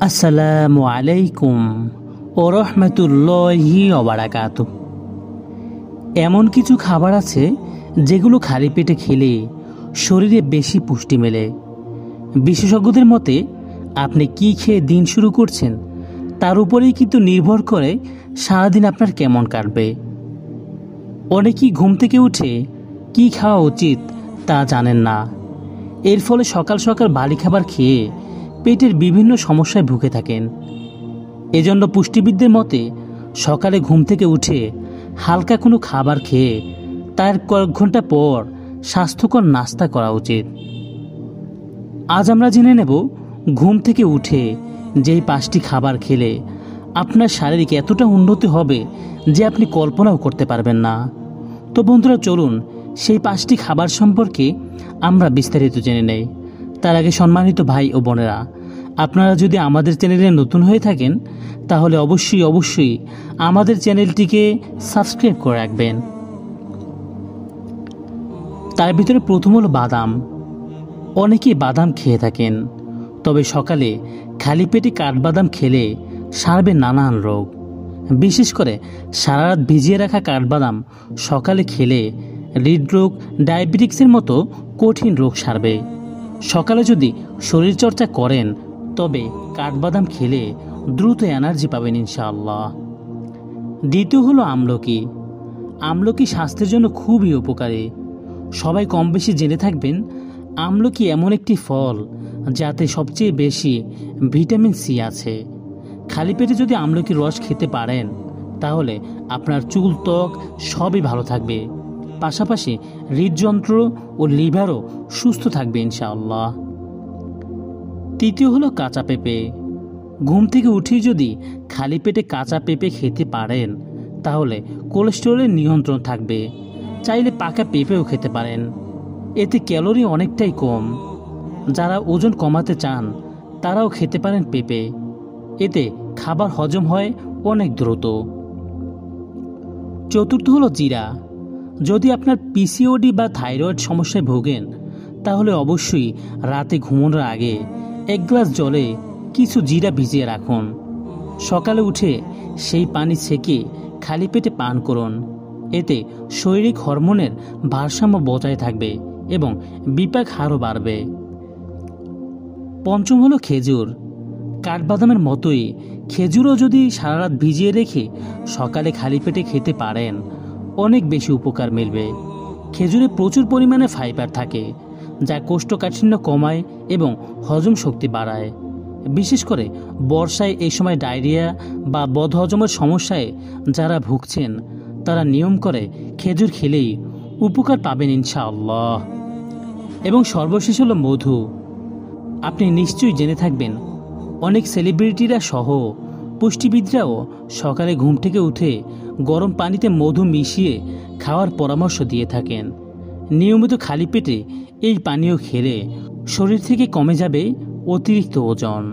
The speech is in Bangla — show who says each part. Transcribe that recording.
Speaker 1: আসসালামু আলাইকুম ও রহমতুল্লাহি অবারাকাত এমন কিছু খাবার আছে যেগুলো খালি পেটে খেলে শরীরে বেশি পুষ্টি মেলে। বিশেষজ্ঞদের মতে, আপনি কি খেয়ে দিন শুরু করছেন তার উপরেই কিন্তু নির্ভর করে সারাদিন আপনার কেমন কাটবে। অনেকেই ঘুম থেকে উঠে কি খাওয়া উচিত তা জানেন না। এর ফলে সকাল সকাল বাড়ি খাবার খেয়ে পেটের বিভিন্ন সমস্যায় ভুগে থাকেন। এজন্য পুষ্টিবিদদের মতে, সকালে ঘুম থেকে উঠে হালকা কোনো খাবার খেয়ে তার কয়েক ঘণ্টা পর স্বাস্থ্যকর নাস্তা করা উচিত। আজ আমরা জেনে নেব, ঘুম থেকে উঠে যেই পাঁচটি খাবার খেলে আপনার শারীরিক এতটা উন্নতি হবে যে আপনি কল্পনাও করতে পারবেন না। তো বন্ধুরা, চলুন সেই পাঁচটি খাবার সম্পর্কে আমরা বিস্তারিত জেনে নেই। তার আগে সম্মানিত ভাই ও বোনেরা, আপনারা যদি আমাদের চ্যানেলে নতুন হয়ে থাকেন, তাহলে অবশ্যই অবশ্যই আমাদের চ্যানেলটিকে সাবস্ক্রাইব করে রাখবেন। তার ভিতরে প্রথম হলো বাদাম। অনেকেই বাদাম খেয়ে থাকেন, তবে সকালে খালি পেটে কাঠবাদাম খেলে সারবে নানান রোগ। বিশেষ করে সারা রাত ভিজিয়ে রাখা কাঠবাদাম সকালে খেলে হৃদরোগ, ডায়াবেটিক্সের মতো কঠিন রোগ সারবে। সকালে যদি শরীরচর্চা করেন, তবে কাঠবাদাম খেলে দ্রুত এনার্জি পাবেন ইনশাআল্লাহ। দ্বিতীয় হলো আমলকি। আমলকি স্বাস্থ্যের জন্য খুবই উপকারী। সবাই কম বেশি জেনে থাকবেন, আমলকি এমন একটি ফল যাতে সবচেয়ে বেশি ভিটামিন সি আছে। খালি পেটে যদি আমলকি রস খেতে পারেন, তাহলে আপনার চুল ত্বক সবই ভালো থাকবে। পাশাপাশি হৃদযন্ত্র ও লিভারও সুস্থ থাকবে ইনশাআল্লাহ। তৃতীয় হলো কাঁচা পেঁপে। ঘুম থেকে উঠেই যদি খালি পেটে কাঁচা পেঁপে খেতে পারেন, তাহলে কোলেস্টেরলের নিয়ন্ত্রণ থাকবে। চাইলে পাকা পেঁপেও খেতে পারেন। এতে ক্যালোরি অনেকটাই কম। যারা ওজন কমাতে চান, তারাও খেতে পারেন পেঁপে। এতে খাবার হজম হয় অনেক দ্রুত। চতুর্থ হলো জিরা। যদি আপনার পিসিওডি বা থাইরয়েড সমস্যায় ভোগেন, তাহলে অবশ্যই রাতে ঘুমানোর আগে এক গ্লাস জলে কিছু জিরা ভিজিয়ে রাখুন। সকালে উঠে সেই পানি ছেঁকে খালি পেটে পান করুন। এতে শরীরিক হরমোনের ভারসাম্য বজায় থাকবে এবং বিপাক হারও বাড়বে। পঞ্চম হলো খেজুর। কাঠবাদামের মতোই খেজুরও যদি সারা রাত ভিজিয়ে রেখে সকালে খালি পেটে খেতে পারেন অনেক বেশি উপকার মিলবে। খেজুরে প্রচুর পরিমাণে ফাইবার থাকে, যা কোষ্ঠকাঠিন্য কমায় এবং হজম শক্তি বাড়ায়। বিশেষ করে বর্ষায় এই সময় ডায়রিয়া বা বদহজমের সমস্যায় যারা ভুগছেন, তারা নিয়ম করে খেজুর খেলেই উপকার পাবেন ইনশাআল্লাহ। এবং সর্বশেষ হলো মধু। আপনি নিশ্চয়ই জেনে থাকবেন, অনেক সেলিব্রিটিরা সহ পুষ্টিবিদরাও সকালে ঘুম থেকে উঠে গরম পানিতে মধু মিশিয়ে খাওয়ার পরামর্শ দিয়ে থাকেন। নিয়মিত খালি পেটে এই পানীয় খেলে শরীর থেকে কমে যাবে অতিরিক্ত ওজন।